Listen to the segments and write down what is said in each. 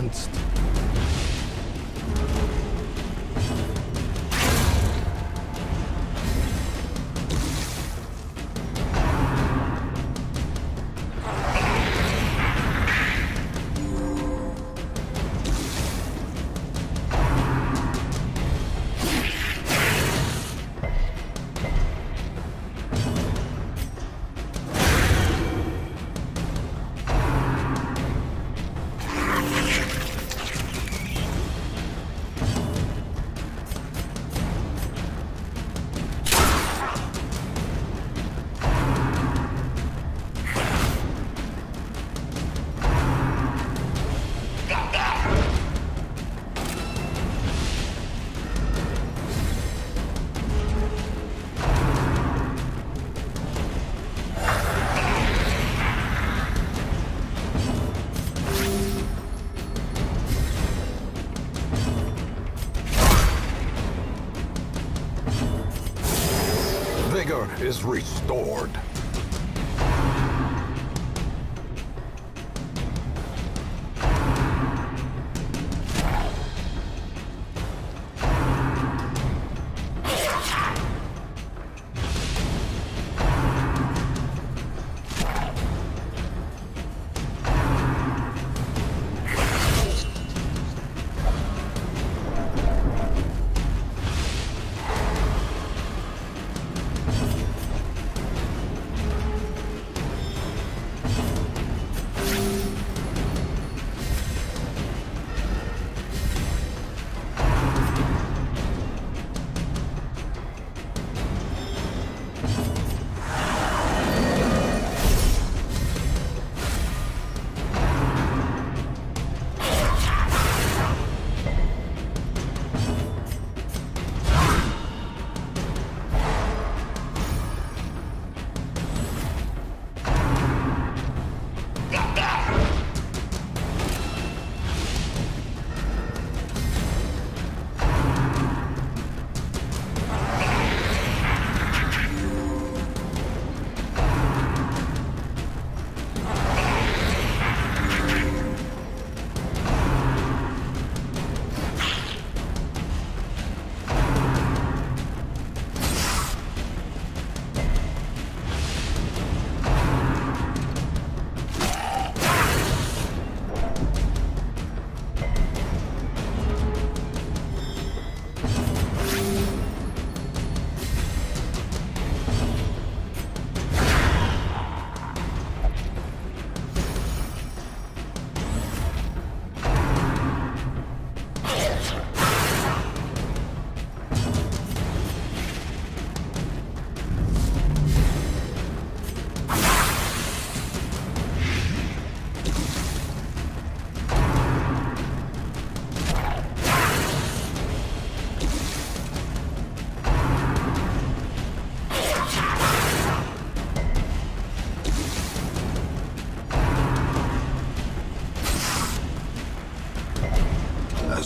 sonst? Is restored.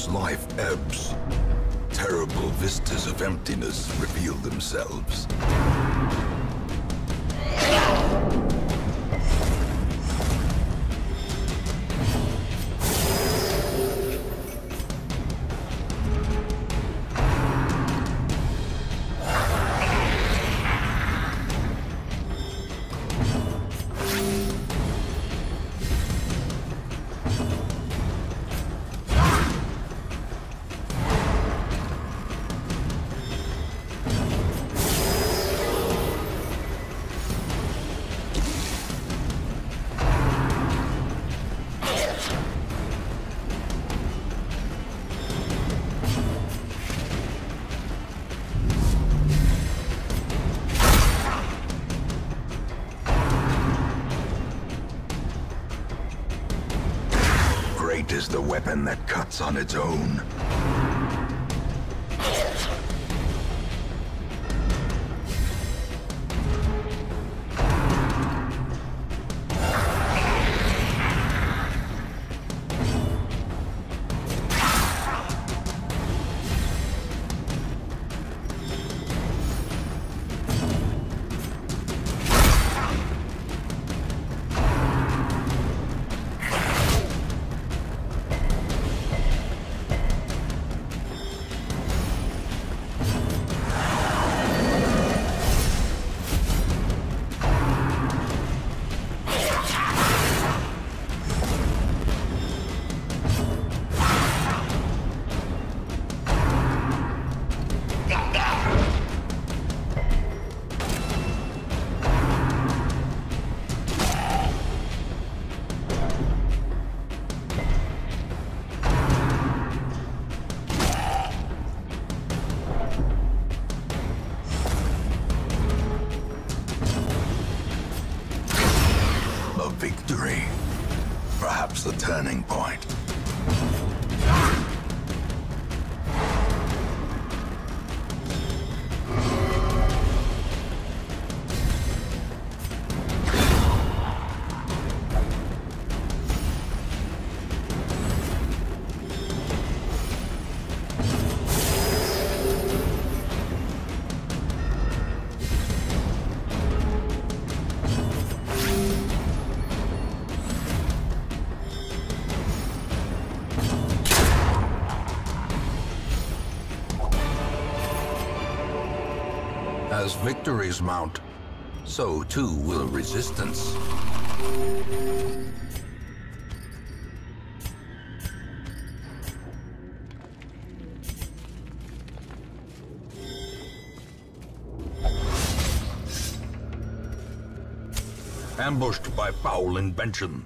Life ebbs, terrible vistas of emptiness reveal themselves. Weapon that cuts on its own. victory. Perhaps the turning point. As victories mount, so too will resistance. Ambushed by foul invention.